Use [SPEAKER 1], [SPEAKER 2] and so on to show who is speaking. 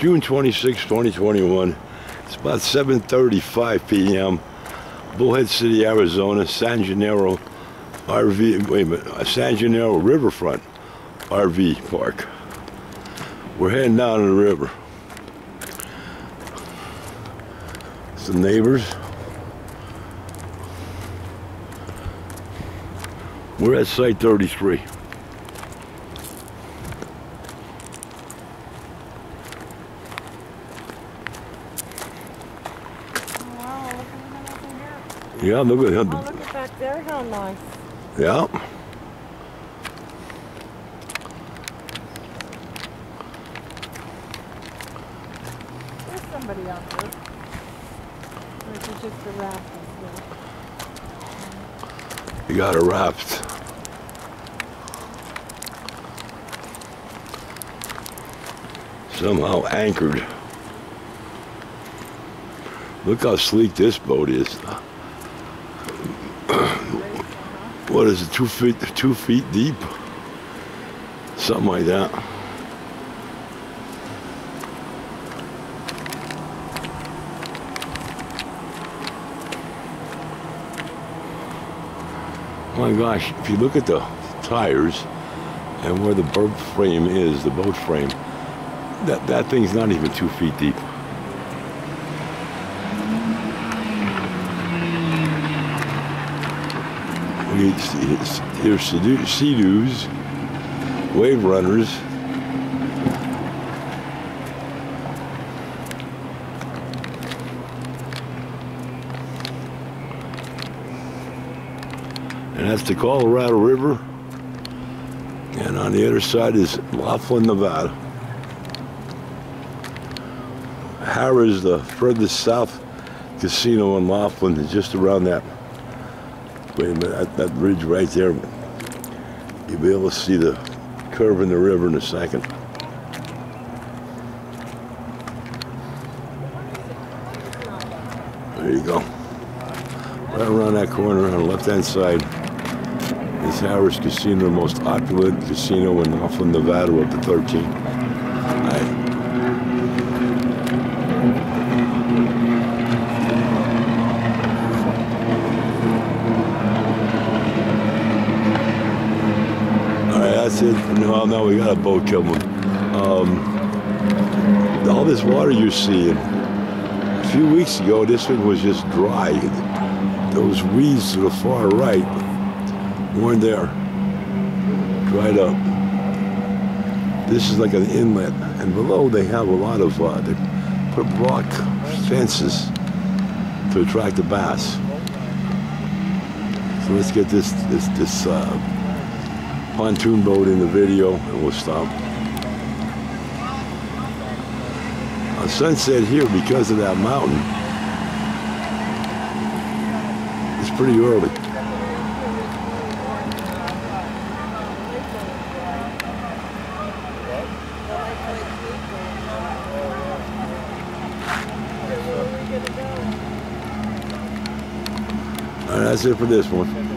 [SPEAKER 1] June 26, 2021. It's about 7.35 p.m. Bullhead City, Arizona, San Gennaro RV, wait a minute, uh, San Gennaro Riverfront RV Park. We're heading down to the river. Some neighbors. We're at Site 33.
[SPEAKER 2] Oh, wow, look at that over here.
[SPEAKER 1] Yeah, look at
[SPEAKER 2] Oh,
[SPEAKER 1] him.
[SPEAKER 2] look at back there, how nice.
[SPEAKER 1] Yeah.
[SPEAKER 2] There's somebody out there. Or is it just a raft?
[SPEAKER 1] You got a raft. Somehow anchored. Look how sleek this boat is. What is it? Two feet, two feet deep, something like that. My gosh, if you look at the tires and where the boat frame is, the boat frame, that, that thing's not even two feet deep. We Here's Sea-Doos, Wave Runners, and that's the Colorado River. And on the other side is Laughlin, Nevada. Harrah's the furthest south casino in Laughlin is just around that. Wait a minute, that, that ridge right there. You'll be able to see the curve in the river in a second. There you go. Right around that corner on the left-hand side is Harrah's Casino, the most opulent casino in Laughlin, Nevada, up to 13. That's it. No, now we got a boat coming. Um, all this water you're seeing, a few weeks ago, this thing was just dry. Those weeds to the far right weren't there. Dried up. This is like an inlet, and below they have a lot of, uh, they put rock fences to attract the bass. So let's get this this this uh, pontoon boat in the video, and we'll stop. A sunset here because of that mountain. It's pretty early. All right, that's it for this one.